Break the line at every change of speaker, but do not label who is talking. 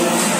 last